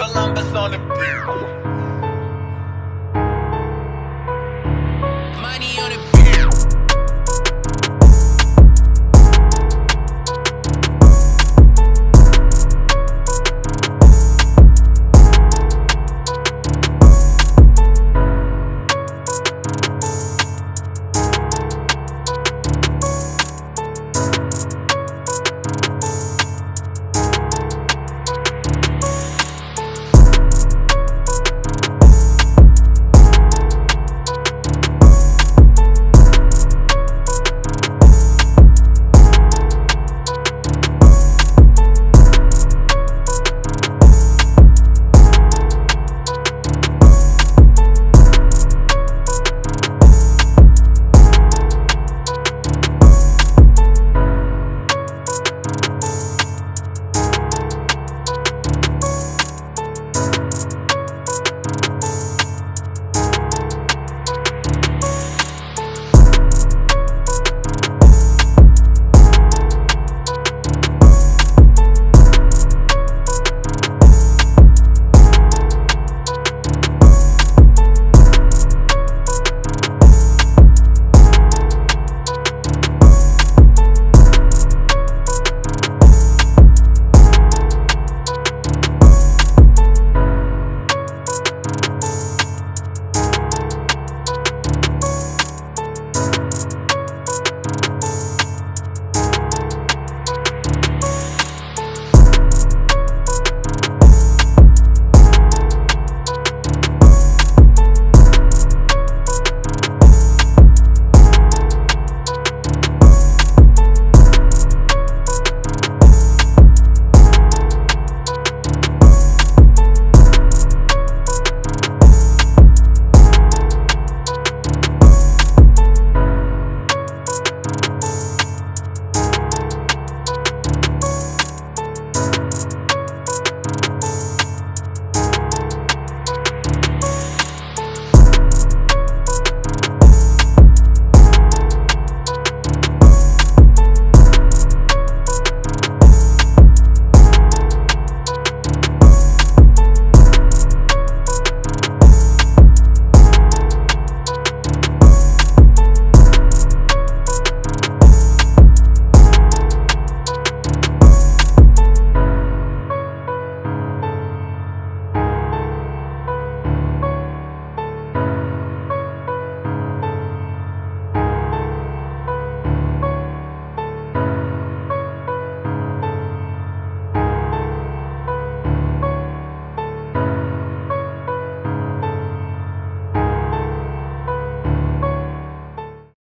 Columbus on the beat.